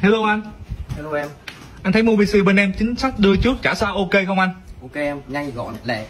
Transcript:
Hello anh. Hello em. Anh thấy mua PC bên em chính sách đưa trước trả sao ok không anh? Ok em, nhanh gọn, lẹ.